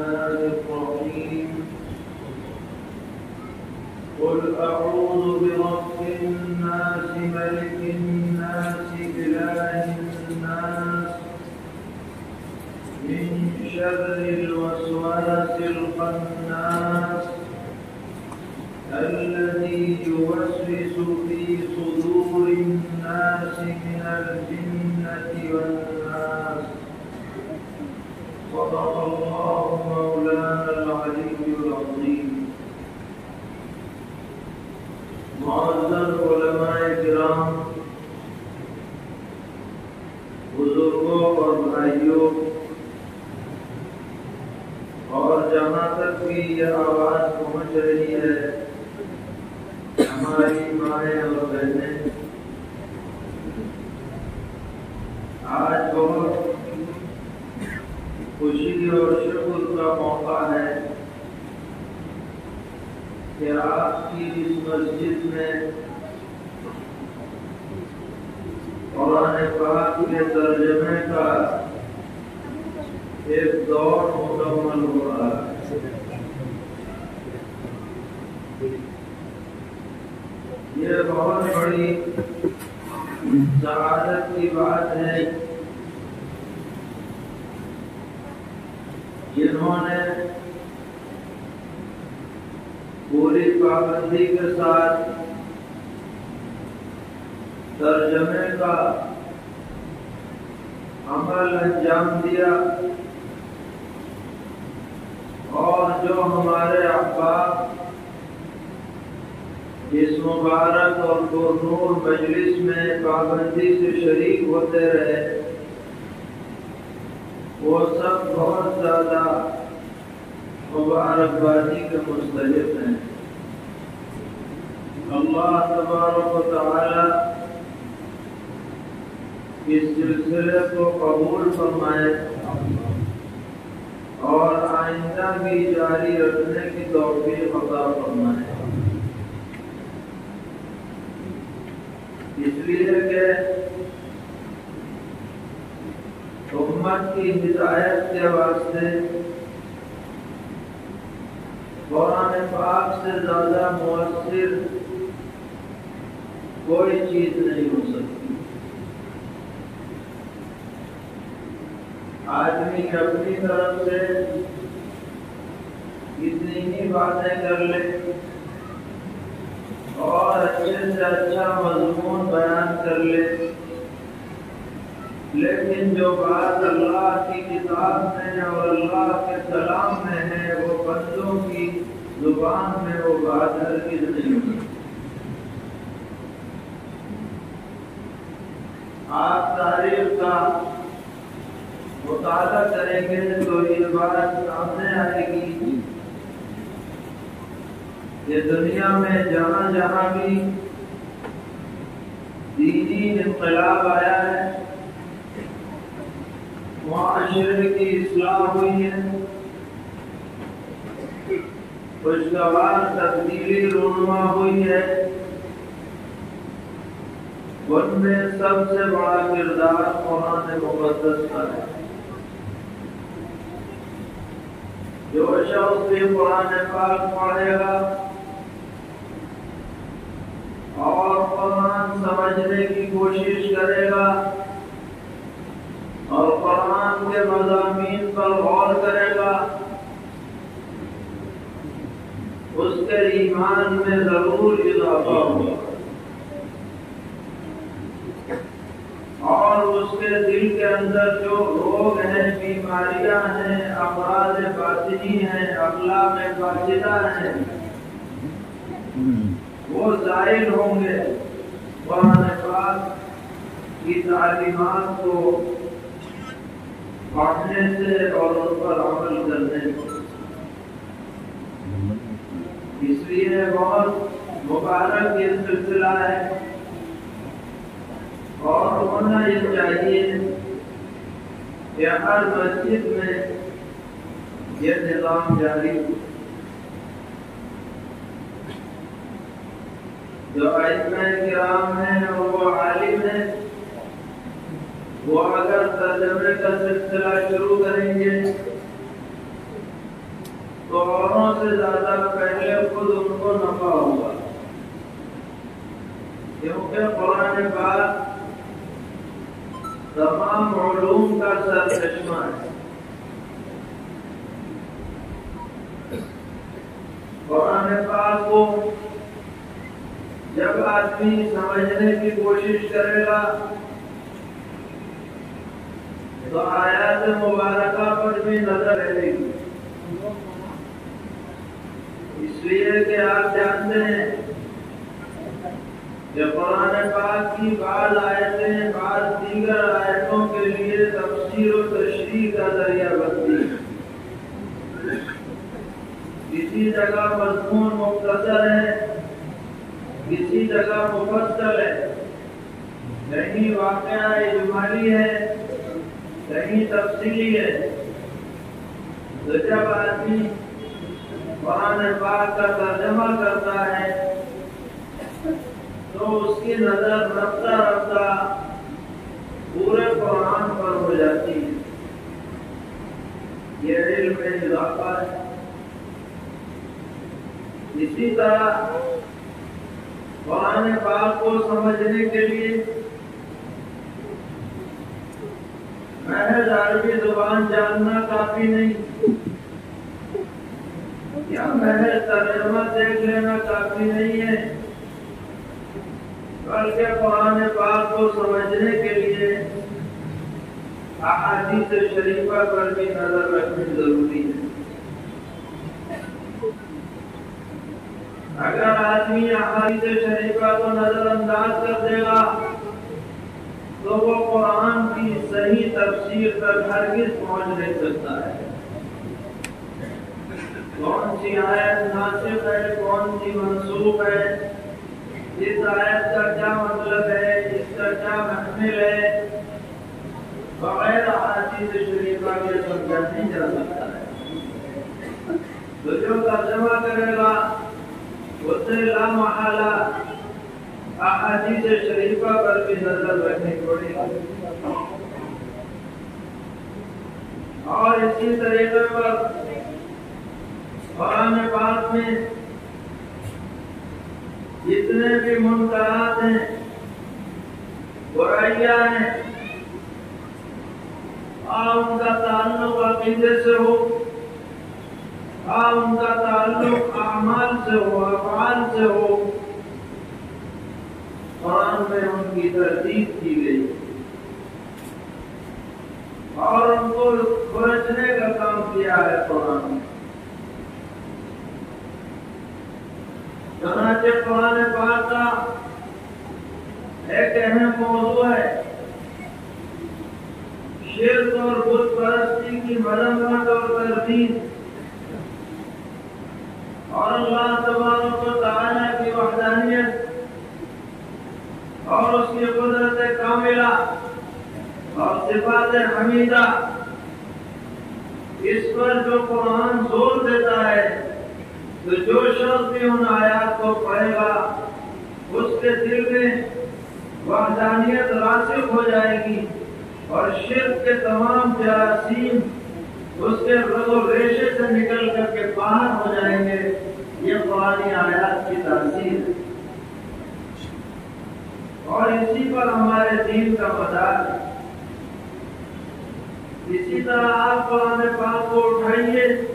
الرحمن الرحيم. قل أعوذ برب الناس ملك الناس إله الناس من شر مسجد میں قرآن پاک کے ترجمے کا ایک دور مکمل ہو رہا ہے یہ بہت بڑی سعادت کی بات ہے۔ جنہوں نے پوری پابندی کے ساتھ ترجمے کا عمل انجام دیا اور جو ہمارے احباب اس مبارک اور نور مجلس میں پابندی سے شریک ہوتے رہے، وہ سب بہت زیادہ مبارکبادی کے مستحق ہیں۔ اللہ تبارک و تعالی اس سلسلے کو قبول فرمائے۔ اور آئندہ بھی جاری رکھنے کی توفیق عطا فرمائے۔ اس لیے کہ امت کی ہدایت کے واسطے قرآن پاک سے زیادہ مؤثر کوئی چیز نہیں ہو سکتی۔ آدمی اپنی طرف سے اتنی ہی باتیں کر لے۔ اور اچھے سے اچھا مضمون بیان کر لے۔ لیکن جو بات اللہ کی کتاب میں اور اللہ کے کلام میں ہے، وہ بندوں کی زبان میں، وہ بات ہرگز نہیں ہوتی آپ تاریخ کا مطالعہ کریں گے تو یہ بات سامنے آئے گی۔ کہ دنیا میں جہاں جہاں بھی دینی انقلاب آیا ہے معاشرے کی اصلاح ہوئی ہے۔ خوشگوار تبدیلی رونما ہوئی ہے۔ ان میں سب سے بڑا کردار قرآن مقدس کا ہے۔ جو شخص بھی قرآن پاک پڑھے گا اور قرآن سمجھنے کی کوشش کرے گا اور قرآن کے مضامین پر غور کرے گا اس کے ایمان میں ضرور اضافہ ہوگا۔ اور اس کے دل کے اندر جو روگ ہیں، بیماریاں ہیں، افراد باطنی ہیں، اخلاق فاسدہ ہیں، وہ ظاہر ہوں گے۔ قرآن پاک کی تعلیمات کو پڑھنے سے اور ان پر عمل کرنے سے۔ اس لیے بہت مبارک یہ سلسلہ ہے۔ اور ہونا یہ چاہیے کہ ہر مسجد میں یہ نظام جاری ہو۔ جو ائمہ کرام ہیں اور وہ عالم ہیں، وہ اگر ترجمے کا سلسلہ شروع کریں گے تو اوروں سے زیادہ پہلے خود ان کو نفع ہوگا۔ کیونکہ قرآن پاک تمام علوم کا سر چشمہ ہے۔ قرآن پاک کو جب آدمی سمجھنے کی کوشش کرے گا، تو آیات مبارکہ پر بھی نظر رہے گی۔ اس لیے کہ آپ جانتے ہیں کہ قرآن پاک کی بعض آیتیں بعض دیگر آیتوں کے لیے تفسیر و تشریح کا ذریعہ بنتی ہے کسی جگہ مضمون مختصر ہے کسی جگہ مفصل ہے کہیں واقعہ اجمالی ہے کہیں تفصیلی ہے تو جب آدمی قرآن پاک کا ترجمہ کرتا ہے تو اس کی نظر رفتہ رفتہ پورے قرآن پر ہو جاتی ہے۔ یہ علم میں اضافہ ہے۔ اسی طرح قرآن پاک کو سمجھنے کے لیے محض عربی زبان جاننا کافی نہیں۔ یا محض ترجمہ دیکھ لینا کافی نہیں ہے۔ بلکہ قرآن پاک کو سمجھنے کے لیے احادیث شریفہ پر بھی نظر رکھنی ضروری ہے۔ اگر آدمی احادیث شریفہ کو نظر انداز کر دے گا، تو وہ قرآن کی صحیح تفسیر تک ہرگز پہنچ نہیں سکتا ہے۔ کون سی آیت ناسک ہے، کون سی منسوخ ہے؟ اس آیت کا کیا مطلب ہے، اس کا کیا محمل ہے۔ بغیر احادیث شریفہ کے سمجھا نہیں جا سکتا ہے۔ تو جو ترجمہ کرے گا، اسے لا محالہ احادیث شریفہ پر بھی نظر رکھنی پڑے گی۔ اور اسی طریقے پر قرآن پاک میں جتنے بھی منکرات ہیں، برائیاں ہیں آ ان کا تعلق عقیدے سے ہو آ ان کا تعلق اعمال سے ہو، افعال سے ہو، قرآن میں ان کی تردید کی گئی۔ اور ان کو کھرچنے کا کام کیا ہے قرآن میں۔ چنانچہ قرآن پاک کا ایک اہم موضوع ہے، شرک اور بت پرستی کی مرمت اور تردید۔ اور اللہ تبارک و تعالیٰ کی وحدانیت اور اس کی قدرت کاملہ اور صفات حمیدہ، اس پر جو قرآن زور دیتا ہے تو جو شخص بھی ان آیات کو پڑھے گا، اس کے دل میں وحدانیت راسک ہو جائے گی اور شرک کے تمام جراثیم اس کے رگ و ریشے سے نکل کر کے باہر ہو جائیں گے۔ یہ قرآن آیات کی تاثیر ہے۔ اور اسی پر ہمارے دین کا مدار ہے۔ اسی طرح آپ قرآن پاک کو اٹھائیے۔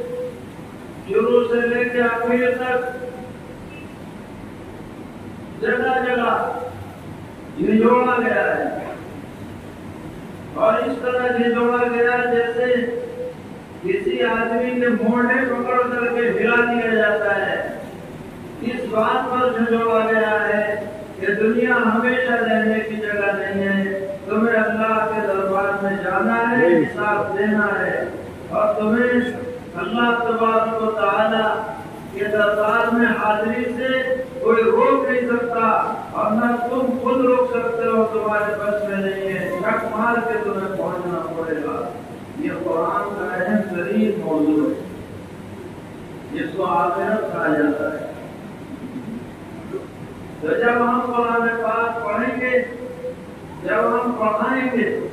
شروع سے لے کے آخر تک جگہ جگہ جھنجھوڑا گیا ہے۔ اور اس طرح جھنجھوڑا گیا جیسے کسی آدمی کے موڑے پکڑ کر کے ہلا دیا جاتا ہے۔ اس بات پر جھنجھوڑا گیا ہے کہ دنیا ہمیشہ رہنے کی جگہ نہیں ہے۔ تمہیں اللہ کے دربار میں جانا ہے حساب دینا ہے۔ اور تمہیں اللہ تبارک و تعالی کے دربار میں حاضری سے کوئی روک نہیں سکتا اور نہ تم خود روک سکتے ہو، تمہارے بس میں نہیں ہے۔ چھک مار کے تمہیں پہنچنا پڑے گا۔ یہ قرآن کا اہم ترین موضوع ہے۔ جس کو آخرت کہا جاتا ہے۔ تو جب ہم قرآن پاک پڑھیں گے، جب ہم پڑھائیں گے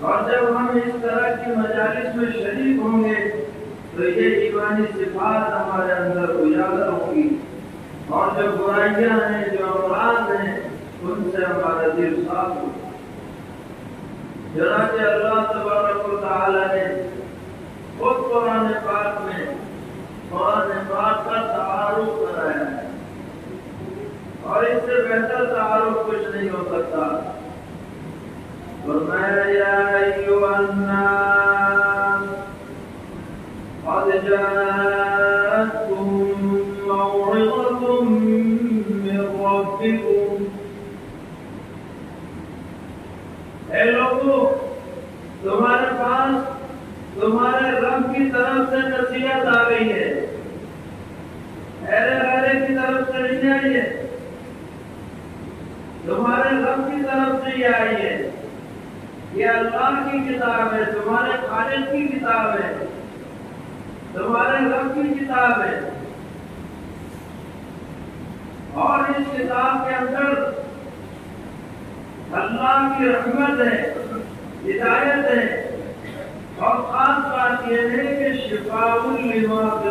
اور جب ہم اس طرح کی مجالس میں شریک ہوں گے تو یہ ایمانی صفات ہمارے اندر اجاگر ہوگی اور جو برائیاں ہیں، جو امراض ہیں، ان سے ہمارا دل صاف جناب اللہ تبارک و تعالی نے خود قرآن پاک میں قرآن پاک کا تعارف کرایا ہے۔ اور اس سے بہتر تعارف کچھ نہیں ہو سکتا۔ فرمایا، یا ایوہ الناس قد جاءتكم موعظة من ربكم. اے لوگوں تمہارے پاس، تمہارے رب کی طرف سے نصیحت آ گئی ہے۔ ایرے غیرے کی طرف سے نہیں آئی ہے۔ تمہارے رب کی طرف سے یہ آئی ہے۔ یہ اللہ کی کتاب ہے، تمہارے خالد کی کتاب ہے۔ تمہارے رب کی کتاب ہے۔ اور اس کتاب کے اندر اللہ کی رحمت ہے، ہدایت ہے۔ اور خاص بات یہ ہے کہ شفا لما کے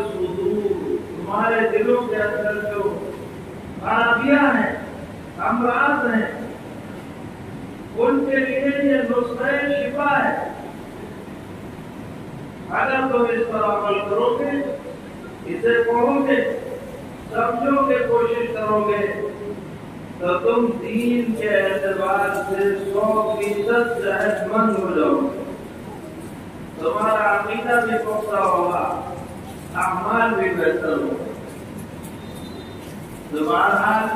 تمہارے دلوں کے اندر جو خرابیاں ہیں امراض ہیں، ان کے لیے یہ نسخہ شفا ہے۔ اگر تم اس پر عمل کرو گے، اسے پڑھو گے، سمجھو گے، کوشش کرو گے، تو تم دین کے اعتبار سے سو فیصد صحت مند ہو جاؤ گے۔ تمہارا عقیدہ بھی پختہ ہوگا، اعمال بھی بہتر ہوگا دوبارہ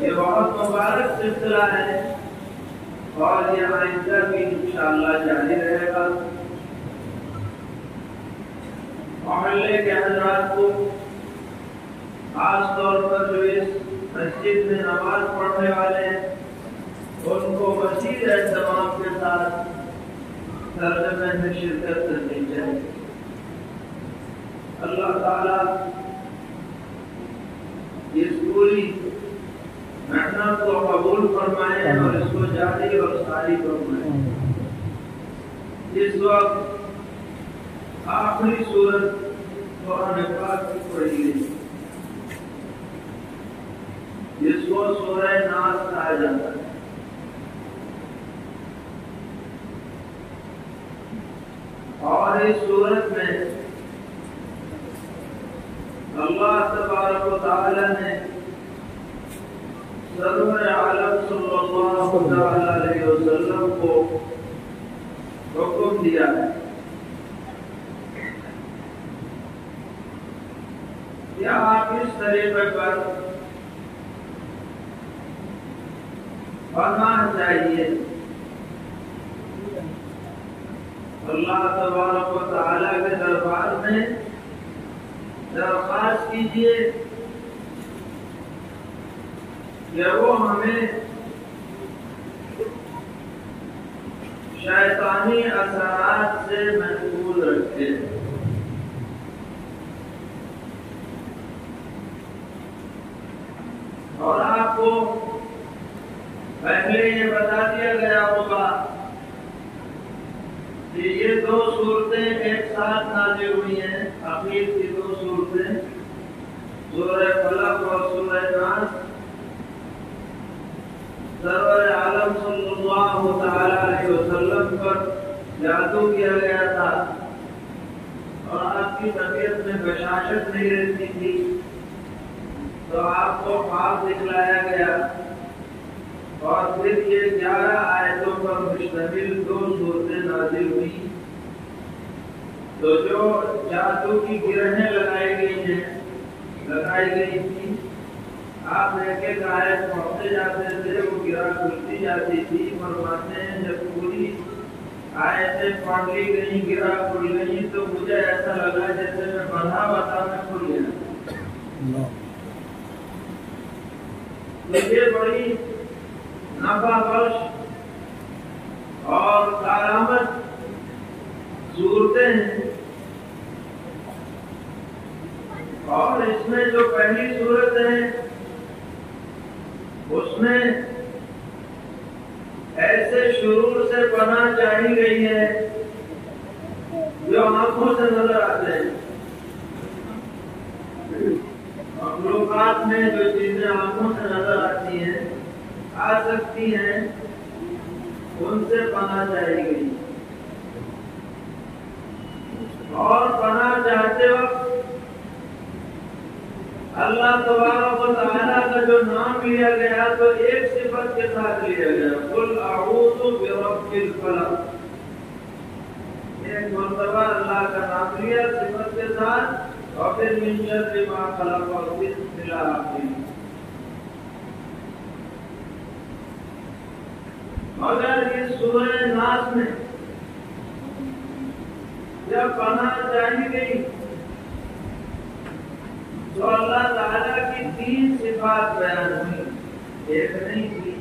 یہ بہت مبارک سلسلہ ہے اور یہ آئندہ بھی انشاءاللہ جاری رہے گا۔ محلے کے حضرات کو خاص طور پر جو اس مسجد میں نماز پڑھنے والے ہیں ان کو مزید اہتمام کے ساتھ ترجمے میں شرکت کرنی چاہیے۔ اللہ تعالی اس پوری محنت کو قبول فرمائے اور اس کو جاری اور ساری فرمائے۔ اس وقت آخری صورت قرآن پاک کی پڑھی گئی جس کو سورہ ناز کہا جاتا ہے اور اس صورت میں اللہ تبارک و تعالی نے سرور عالم صلی اللہ علیہ وسلم کو حکم دیا ہے۔ یا آپ اس طریقے پر پڑھنا چاہیے۔ اللہ تبارک و تعالی کے دربار میں درخواست کیجیے کہ وہ ہمیں شیطانی اثرات سے محفوظ رکھے۔ اور آپ کو پہلے یہ بتا دیا گیا ہوگا کہ یہ دو صورتیں ایک ساتھ نازل ہوئی ہیں، اخیر کی دو صورتیں، سورہ فلق اور سورہ ناس۔ سرور عالم صلی اللہ تعالی علیہ وسلم پر جادو کیا گیا تھا اور آپ کی طبیعت میں بشاشت نہیں رہتی تھی۔ تو آپ کو خواب دکھلایا گیا۔ اور پھر یہ گیارہ آیتوں پر مشتمل دو صورتیں نازل ہوئی۔ تو جو جادو کی گرہیں لگائی گئی ہیں، لگائی گئی تھی آپ ایک ایک آیت پڑھتے جاتے تھے، وہ گرا کھلتی جاتی تھی، فرماتے ہیں جب پوری آیتیں پڑھ لی گئی گرا کھل گئی تو مجھے ایسا لگا جیسے میں بڑھا بتا میں کھل گیا۔ بڑی نفع بخش اور کارآمد صورتیں ہیں۔ اور اس میں جو پہلی صورت ہے، اس میں ایسے شرور سے پناہ چاہی گئی ہے جو آنکھوں سے نظر آتے ہیں۔ مخلوقات میں جو چیزیں آنکھوں سے نظر آتی ہیں، آ سکتی ہیں، ان سے پناہ چاہیے گئی۔ اور پناہ چاہتے وقت اللہ تبارک و تعالیٰ کا جو نام لیا گیا، تو ایک صفت کے ساتھ لیا گیا۔ کل اعوذ برب الفلق۔ ایک مرتبہ اللہ کا نام لیا، صفت کے ساتھ اور پھر من شر ما خلق اور بسم مگر اس سورہ ناس میں جب پناہ چاہی گئی تو اللہ تعالیٰ کی تین صفات بیان ہوئی۔ ایک نہیں تھی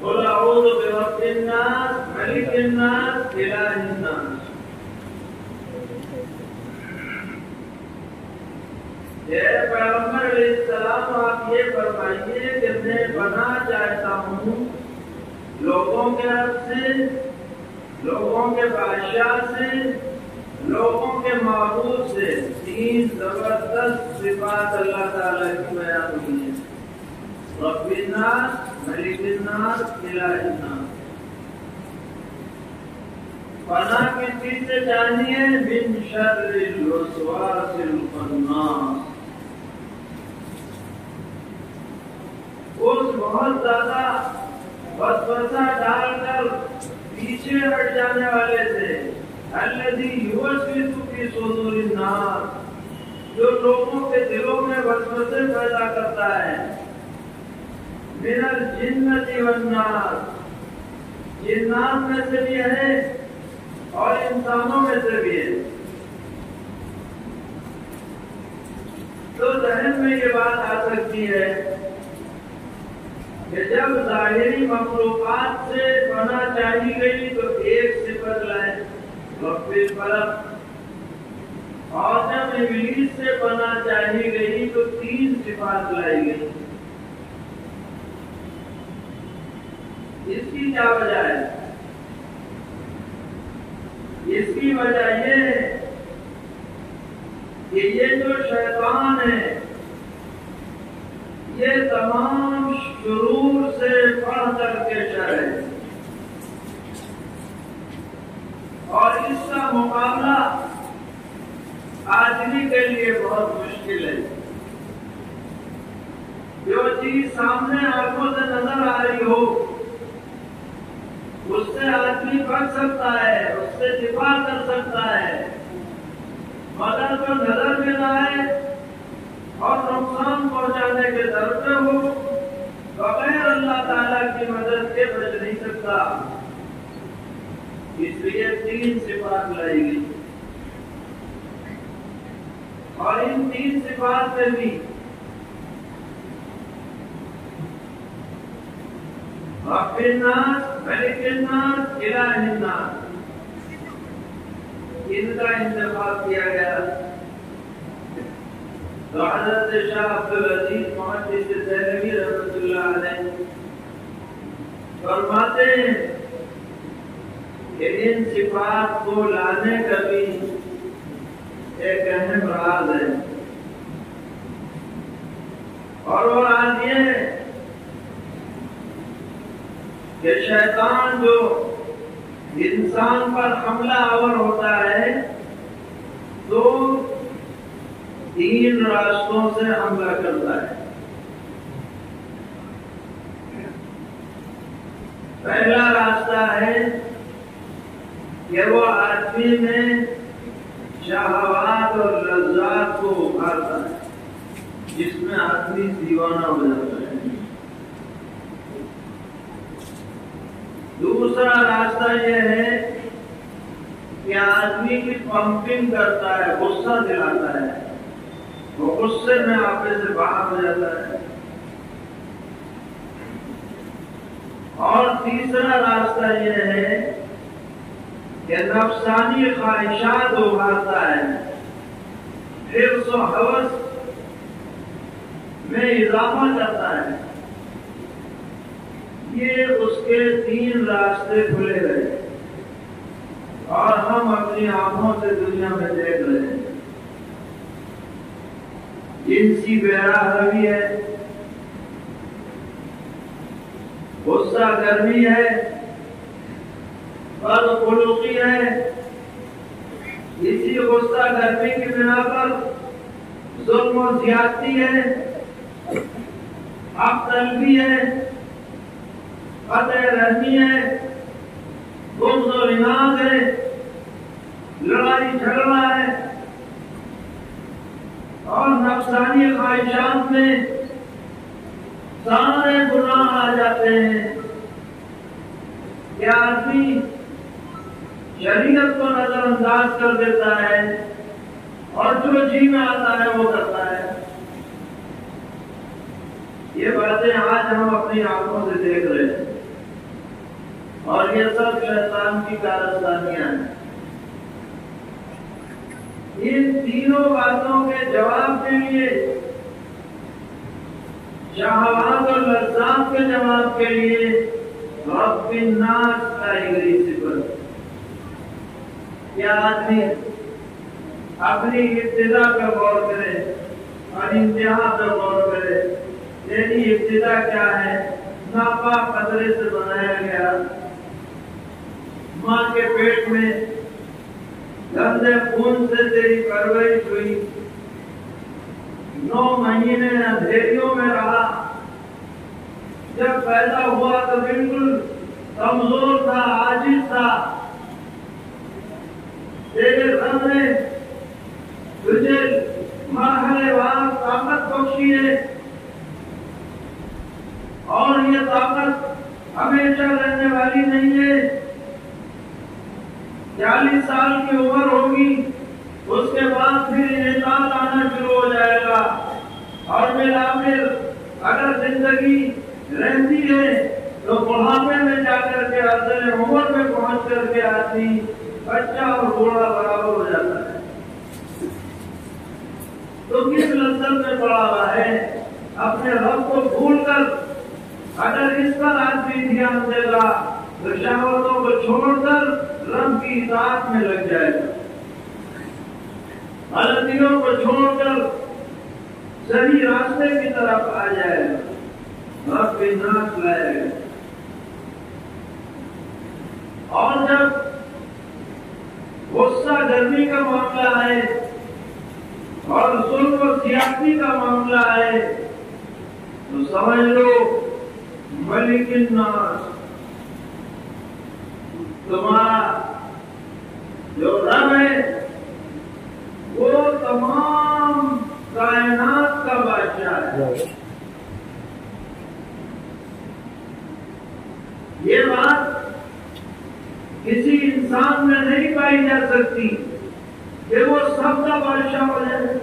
قل اعوذ برب الناس ملک الناس الہ الناس۔ پیغمبر علیہ السلام، آپ یہ فرمائیے کہ میں بنا چاہتا ہوں لوگوں کے رب سے، لوگوں کے بادشاہ سے، لوگوں کے معبود سے۔ تین زبردست صفات اللہ تعالیٰ کی بیان ہوئی رب الناس، ملک الناس، الہ الناس۔ پناہ کی چیز سے جانیے بن شر الوسواس الخناس اس بہت زیادہ وسوسہ ڈال کر پیچھے ہٹ جانے والے سے الذي يوسوس في صدور الناس، جو لوگوں کے دلوں میں وسوسے پیدا کرتا ہے۔ من الجنت والناس، جنات میں سے بھی ہے اور انسانوں میں سے بھی ہے۔ تو ذہن میں یہ بات آ سکتی ہے کہ جب ظاہری مخلوقات سے بنا چاہی گئی تو ایک صفت لائے رب الفلق۔ اور جب ابلیس سے بنا چاہی گئی تو تین صفات لائی گئی اس کی کیا وجہ ہے؟ اس کی وجہ یہ ہے کہ یہ جو شیطان ہے، یہ تمام شرور سے پڑھ کر کے شر ہے اور اس کا مقابلہ آدمی کے لیے بہت مشکل ہے۔ جو چیز سامنے آنکھوں سے نظر آ رہی ہو، اس سے آدمی بچ سکتا ہے، اس سے دفاع کر سکتا ہے۔ مگر جو نظر میں نہ آئے اور نقصان پہنچانے کے در پہ ہو، بغیر اللہ تعالیٰ کی مدد کے بچ نہیں سکتا۔ اس لیے تین صفات لائی گئی۔ اور ان تین صفات میں بھی رب الناس، ملک الناس، الہ الناس۔ ان کا انتخاب کیا گیا۔ تو حضرت شاہ عبدالعزیز محدث دہلوی رحمۃ اللہ علیہ فرماتے ہیں کہ ان صفات کو لانے کا بھی ایک اہم راز ہے۔ اور وہ راز یہ ہے کہ شیطان جو انسان پر حملہ آور ہوتا ہے، تو تین راستوں سے حملہ کرتا ہے۔ پہلا راستہ ہے کہ وہ آدمی میں شہوات اور لذات کو ابھارتا ہے، جس میں آدمی دیوانہ ہو جاتا ہے۔ دوسرا راستہ یہ ہے کہ آدمی کی پمپنگ کرتا ہے، غصہ دلاتا ہے وہ غصے میں آپے سے باہر ہو جاتا ہے۔ اور تیسرا راستہ یہ ہے کہ نفسانی خواہشات ابھارتا ہے پھر سو حوث میں اضافہ کرتا ہے۔ یہ اس کے تین راستے کھلے گئے اور ہم اپنی آنکھوں سے دنیا میں دیکھ رہے ہیں۔ جنسی بہرا روی ہے۔ غصہ گرمی ہے۔ بد خلوقی ہے۔ اسی غصہ گرمی کی بنا پر ظلم و زیادتی ہے۔ حق طلبی ہے۔ فتح رحمی ہے۔ بغض و انعام ہے۔ لڑائی جھگڑا ہے۔ اور نفسانی خواہشات میں سارے گناہ آ جاتے ہیں۔ کہ آدمی یعنی شریعت کو نظر انداز کر دیتا ہے اور جو جی میں آتا ہے وہ کرتا ہے۔ یہ باتیں آج ہم اپنی آنکھوں سے دیکھ رہے ہیں۔ اور یہ سب شیطان کی کارستانیاں ہیں۔ ان تینوں باتوں کے جواب کے لیے شہوات اور لذات کے جواب کے لیے رب الناس کا ہی گئی صفت کیا آدمی اپنی ابتدا پہ غور کرے، اور انتہا پہ غور کرے۔ تیری ابتدا کیا ہے؟ ناپا قطرے سے بنایا گیا۔ ماں کے پیٹ میں گندے خون سے تیری پرورش ہوئی۔ نو مہینے اندھیریوں میں رہا۔ جب پیدا ہوا تو بالکل کمزور تھا، عاجز تھا۔ تیرے رب نے تجھے مرحلے وار طاقت بخشی ہے۔ اور یہ طاقت ہمیشہ رہنے والی نہیں ہے۔ چالیس سال کی عمر ہوگی، اس کے بعد پھر انعطاف آنا شروع ہو جائے گا۔ اور میرا پھر اگر زندگی رہتی ہے تو بڑھاپے میں جا کر کے ارد عمر میں پہنچ کر کے آدمی بچہ اور گھوڑا برابر ہو جاتا ہے۔ تو کس لذت میں پڑا ہوا ہے؟ اپنے رب کو بھول کر اگر اس پر آدمی دھیان دے گا تو شہوتوں کو چھوڑ کر رب کی اطاعت میں لگ جائے گا۔ غلطیوں کو چھوڑ کر صحیح راستے کی طرف آ جائے گا۔ رب کے ناش لائے گا۔ اور جب غصہ گرمی کا معاملہ ہے اور ظلم و سیاسی کا معاملہ ہے، تو سمجھ لو، ملک الناس، تمہارا جو رب ہے، وہ تمام کائنات کا بادشاہ ہے۔ یہ بات کسی انسان میں نہیں پائی جا سکتی کہ وہ سب کا بادشاہ ہو جائے۔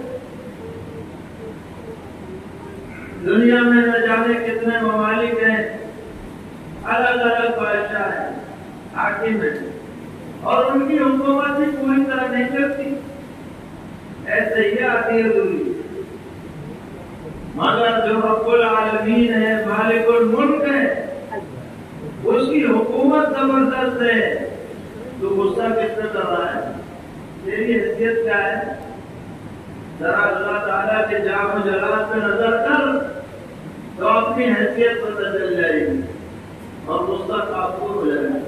دنیا میں نہ جانے کتنے ممالک ہیں۔ الگ الگ بادشاہ ہیں۔ حاکم ہیں اور ان کی حکومت بھی پوری طرح نہیں کرتی۔ ایسے ہی آتی ہے ضروری مگر جو رب العالمین ہے مالک الملک ہے اس کی حکومت زبردست ہے۔ تو غصہ کس نے کر رہا ہے؟ تیری حیثیت کیا ہے؟ ذرا اللہ تعالیٰ کے جام و جلال پہ نظر کر، تو اپنی حیثیت پتہ چل جائے گی۔ اور غصہ کافور ہو جائے گا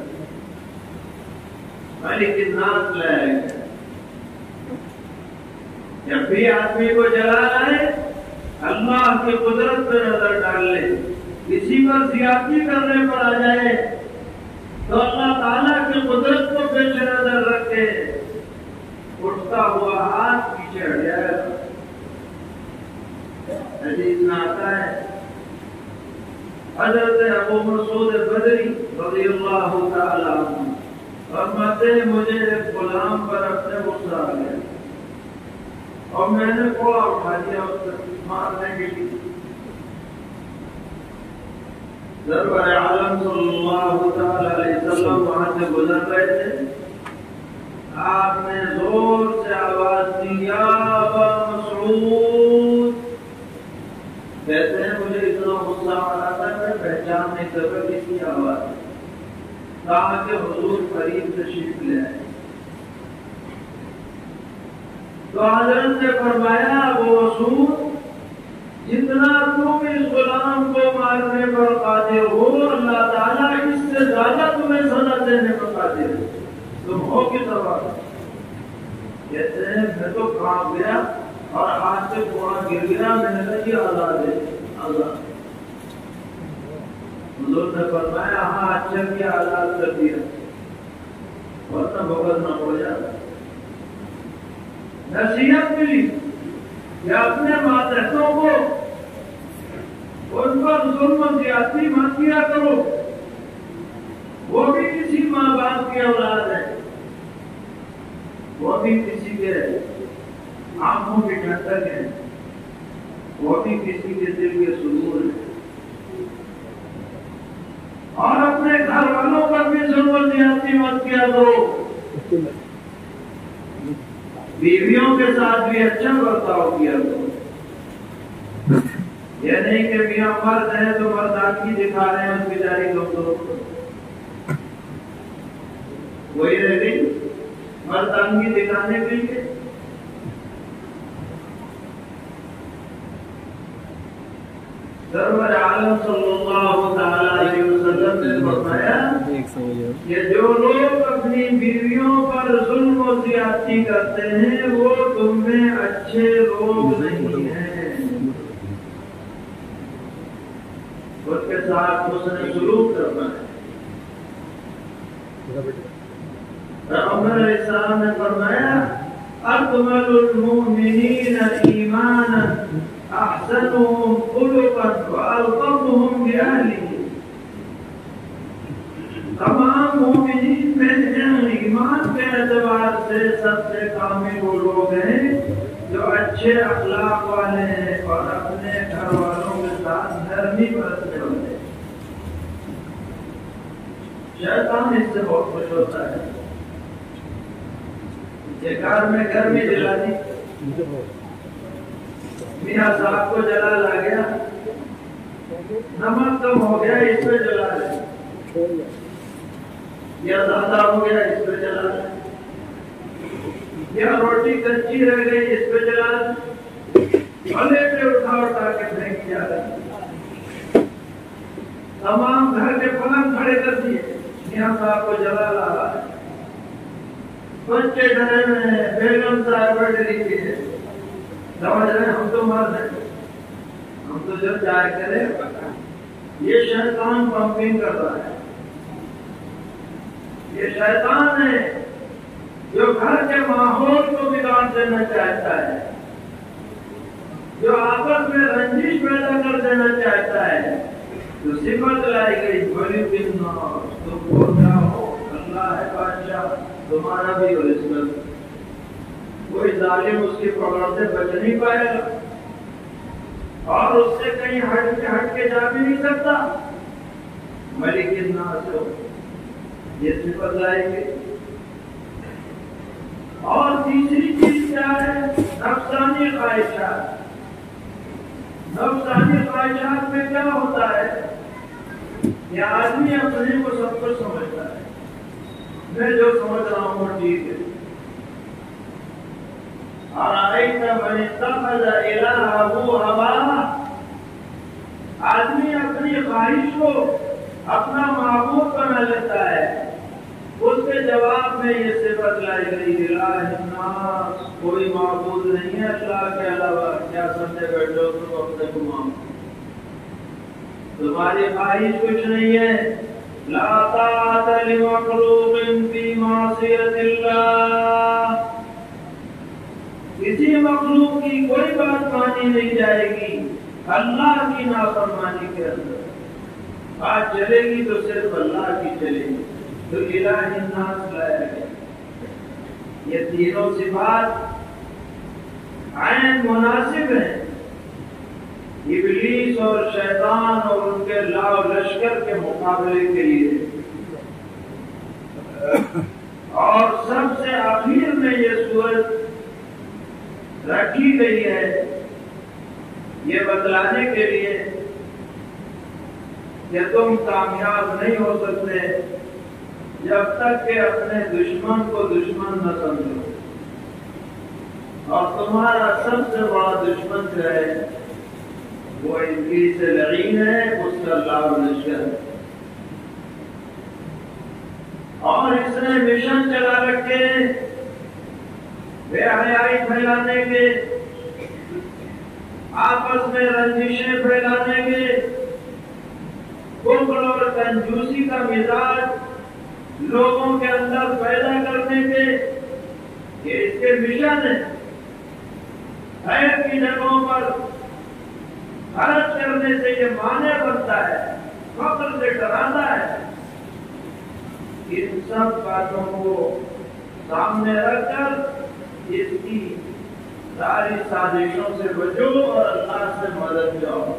ملک الناس لائے گا جب بھی آدمی کو جلا لائے اللہ کی قدرت پہ نظر ڈال لے۔ کسی پر زیادتی کرنے پر آ جائے۔ تو اللہ تعالیٰ کی قدرت کو نظر رکھے اٹھتا ہوا ہاتھ پیچھے ہٹ جائے حدیث میں آتا ہے۔ حضرت ابو مسعود بدری رضی اللہ تعالیٰ عنہ فرماتے ہیں، مجھے ایک غلام پر اپنے غصہ آ گیا۔ اور میں نے کوڑا اٹھا دیا اس کو مارنے کے لیے۔ سرور عالم صلی اللہ تعالی علیہ وسلم وہاں سے گزر رہے تھے۔ آپ نے زور سے آواز دی، یا مسعود۔ کہتے ہیں، مجھے اتنا غصہ آ رہا تھا میں پہچان نہیں سکا کس کی آواز ہے۔ کہا کہ حضور قریب تشریف لے آئے۔ تو حضرت نے فرمایا وہ سود جتنا تم اس غلام کو مارنے پر قادر ہو، اللہ تعالیٰ اس سے زیادہ تمہیں سزا دینے پر قادر ہو تم ہو کی طرح کہتے ہیں، میں تو کھانپ گیا اور ہاتھ سے پورا گر گیا، میں نے کہا، یہ آزاد ہے آزاد حضور نے فرمایا ہاں اچھا کیا آزاد کر دیا۔ ورنہ بغل نہ ہو جاتا۔ نصیحت ملی۔ کہ اپنے ماتحتوں کو ان پر ظلم زیادتی مت کیا کرو۔ وہ بھی کسی ماں باپ کی اولاد ہے۔ وہ بھی کسی کے آنکھوں کی ٹھنڈک ہے وہ بھی کسی کے دل کے سرور ہے اور اپنے گھر والوں پر بھی ظلم و زیادتی مت کیا کرو۔ بیویوں کے ساتھ بھی اچھا برتاؤ کیا کرو۔ یہ نہیں کہ میاں مرد ہے تو مردانگی دکھا رہے ہیں، اس بیچاری دوستوں وہی رہ گئی مردانگی دکھانے کے لیے۔ سرور عالم صلی اللہ تعالی علیہ وسلم نے فرمایا کہ جو لوگ اپنی بیویوں پر ظلم و زیادتی کرتے ہیں، وہ تم میں اچھے لوگ نہیں ہیں۔ اس کے ساتھ اس نے سلوک کرنا ہے۔ عمر علیہ السلام نے فرمایا اکمل المؤمنین ایمانا احسنهم خلقا والقبهم باهله تمام مومنین میں ایمان کے اعتبار سے سب سے کامل وہ لوگ ہیں، جو اچھے اخلاق والے ہیں اور اپنے گھر والوں کے ساتھ نرمی برتنے والے ہیں۔ شیطان اس سے بہت خوش ہوتا ہے۔ یہ گھر میں گرمی جلا دی۔ میاں صاحب کو جلا لا گیا۔ نمک کم ہو گیا، اس پہ جلا لے یا زیادہ ہو گیا، اس پہ جلا لے یا روٹی کچی رہ گئی، اس پہ جلا لے بھلے پہ اٹھا اٹھا کے پھینک دیا۔ تمام گھر کے پلنگ کھڑے کر دیے۔ میاں صاحب کو جلا لا رہا ہے۔ بچے ڈرے میں بیگم صاحب بیٹھ رہی تھی سمجھ رہے ہم تو مرد ہیں ہم تو جب جائے کرے یہ شیطان پمپنگ کر رہا ہے یہ شیطان ہے جو گھر کے ماحول کو بگاڑ دینا چاہتا ہے جو آپس میں رنجش پیدا کر دینا چاہتا ہے جو سمت لائی گئی بڑی دن تو کیا ہو اللہ ہے بادشاہ تمہارا بھی ہو اس کوئی ظالم اس کی پکڑ سے بچ نہیں پائے گا۔ اور اس سے کہیں ہٹ کے ہٹ کے جا بھی نہیں سکتا۔ ملک الناس ہو یہ صفت لائیں گے اور تیسری چیز کیا ہے؟ نفسانی خواہشات۔ نفسانی خواہشات میں کیا ہوتا ہے؟ کہ آدمی اپنے کو سب کچھ سمجھتا ہے۔ میں جو سمجھ رہا ہوں ٹھیک ہے۔ آدمی اپنی خواہش کو اپنا معبود بنا لیتا ہے۔ اس کے جواب میں یہ سے بدلائی گئی کوئی معبود نہیں ہے اللہ کے علاوہ۔ کیا سمجھے بیٹھو تم اپنے کو؟ معبود تمہاری خواہش کچھ نہیں ہے۔ لا طاعت لمخلوق معصیت اللہ کسی مخلوق کی کوئی بات مانی نہیں جائے گی اللہ کی نافرمانی کے اندر بات چلے گی تو صرف اللہ کی چلے گی تو الہ الناس لایا گیا یہ تینوں صفات عین مناسب ہیں۔ ابلیس اور شیطان اور ان کے لا لشکر کے مقابلے کے لیے۔ اور سب سے آخر میں یہ صورت رکھی گئی ہے، یہ بتلانے کے لیے کہ تم کامیاب نہیں ہو سکتے جب تک کہ اپنے دشمن کو دشمن نہ سمجھو۔ اور تمہارا سب سے بڑا دشمن جو ہے، وہ انگلی سے لڑین ہے، اس کا لال لشکر ہے اور اس نے مشن چلا رکھے۔ بے حیائی پھیلانے کے۔ آپس میں رنجشیں پھیلانے کے۔ کفر اور کنجوسی کا مزاج لوگوں کے اندر پیدا کرنے کے۔ یہ اس کے مشن ہے خیر کی جگہوں پر خرچ کرنے سے یہ مانے بنتا ہے، فخر سے ڈرانا ہے۔ ان سب باتوں کو سامنے رکھ کر اس کی ساری سازشوں سے بچو اور اللہ سے مدد جاؤ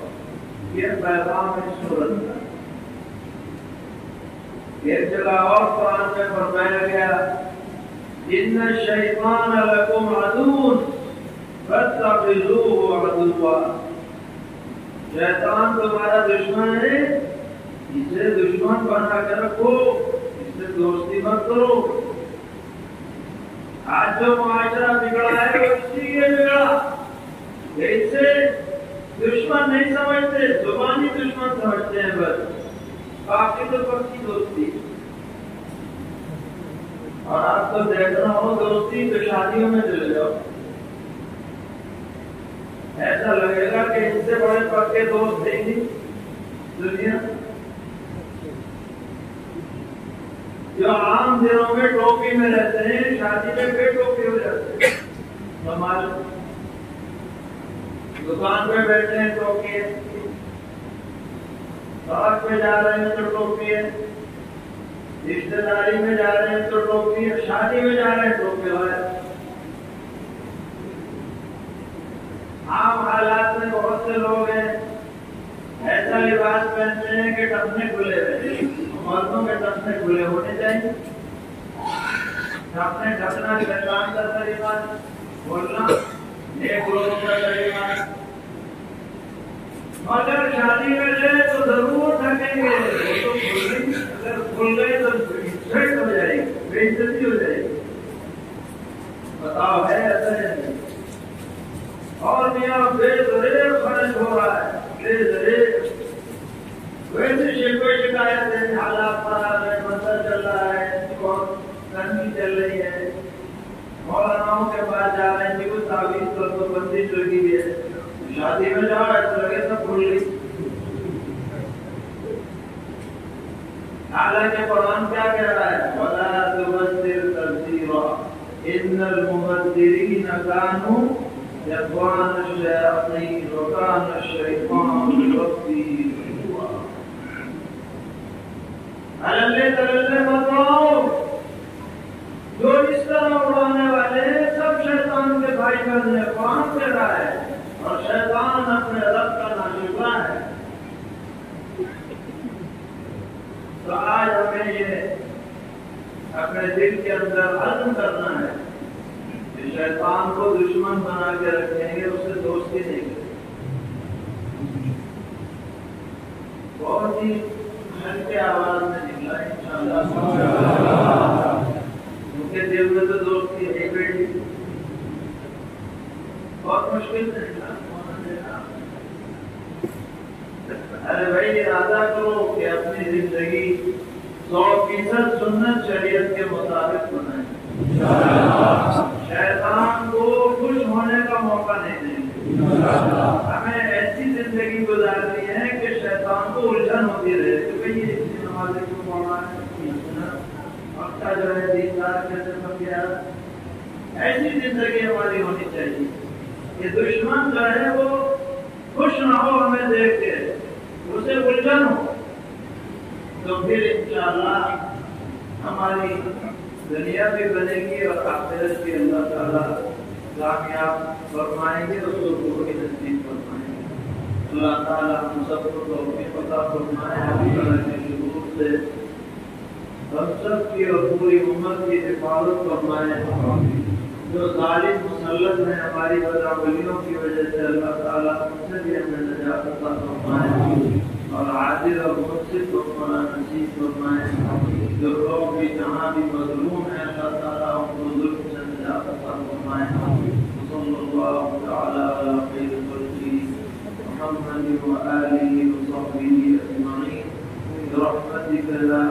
یہ پیغام ہے صورت کا ایک جگہ اور قرآن میں فرمایا گیا، ان شیطان لکم عدون فتخذوه عدوا۔ شیطان تمہارا دشمن ہے، اسے دشمن بنا کے رکھو۔ دوستی مت کرو آج جو معاشرہ بگڑا ہے وہ اسی لیے بگڑا اس دشمن نہیں سمجھتے زبانی دشمن سمجھتے ہیں بس باقی تو پکی دوستی اور آپ کو دیکھنا ہو دوستی تو شادیوں میں چلے جاؤ ایسا لگے گا کہ ان سے بڑے پکے دوست تھے ہی دنیا جو عام دنوں میں ٹوپی میں رہتے ہیں، شادی میں بے ٹوپی ہو جاتے ہیں۔ ہمارے دکان پہ بیٹھے ہیں، ٹوپی ہے۔ سڑک پہ جا رہے ہیں تو ٹوپی ہے۔ رشتے داری میں جا رہے ہیں تو ٹوپی ہے۔ شادی میں جا رہے ہیں، ٹوپی ہے۔ عام حالات میں بہت سے لوگ ہیں۔ ایسا لباس پہنتے ہیں کہ ٹپنے کھلے ہوئے مردوں کے ٹپنے کھلے ہونے چاہیے۔ ٹپنے ڈھکنا شیطان کا طریقہ بولنا ایک لوگوں کا طریقہ مگر شادی میں جائے تو ضرور ڈھکیں گے۔ وہ تو کھل گئی۔ اگر کھل گئے تو فٹ ہو جائے گی۔ بے عزتی ہو جائے گی۔ بتاؤ، ہے ایسا ہے اور میاں، بے زریر خرچ ہو رہا ہے۔ بے زریر ویسے شکوے شکایت ہے حالات خراب ہے مسئلہ چل رہا ہے بہت گرمی چل رہی ہے۔ مولاناؤں کے پاس جا رہے ہیں جی تعویذ کر تو بندش لگی ہے۔ شادی میں جاؤ ایسا لگے سب بھول گئی۔ حالانکہ قرآن کیا کہہ رہا ہے؟ وَلَا تُبَذِّرْ تَبْذِيرًا۔ إِنَّ الْمُبَذِّرِينَ كَانُوا إِخْوَانَ الشَّيَاطِينِ وَكَانَ الشَّيْطَانُ لِرَبِّهِ عَدُوًّا اللے تللے مت اڑاؤ جو اس طرح اڑانے والے سب شیطان کے بھائی بہن نے قرآن کہہ رہا ہے اور شیطان اپنے رب کا ناشکرا ہے۔ تو آج ہمیں یہ اپنے دل کے اندر عزم کرنا ہے کہ شیطان کو دشمن بنا کے رکھیں گے اس سے دوستی نہیں کریں بہت ہی ان کے دل میں تو دوستی ہے بیٹی بہت مشکل سے ارے بھائی، ارادہ کرو کہ اپنی زندگی سو فیصد سنت شریعت کے مطابق بنائیں۔ شیطان کو خوش ہونے کا موقع نہیں دیں گے۔ ہمیں ایسی زندگی گزارنی ہے کہ ہوتی رہے نمازیں پڑھنا ہے؟ جو ہے دیندار کیسے بن گیا۔ ایسی زندگی ہماری ہونی چاہیے۔ کہ دشمن جو ہے وہ خوش نہ ہو ہمیں دیکھ کے، اسے الجھن ہو۔ تو پھر انشاءاللہ ہماری دنیا بھی بنے گی اور آخرت بھی اللہ تعالیٰ کامیاب فرمائیں گے۔ اور لوگوں کی نزدیک اللہ تعالیٰ ہم سب کو توفیق عطا فرمائے ابھی طرح کے شروع سے، ہم سب کی اور پوری امت کی حفاظت فرمائے۔ جو ظالم مسلط ہیں، ہماری بدعملیوں کی وجہ سے اللہ تعالیٰ ان سے بھی ہمیں نجات عطا فرمائے۔ اور عادل اور مقصد کو ہمارا نصیب فرمائے۔ جو لوگ بھی جہاں بھی مظلوم ہیں، اللہ تعالیٰ ان کو ظلم سے نجات عطا فرمائے۔ صلی اللہ تعالیٰ محمد وآله وصحبه أجمعين. برحمتك لا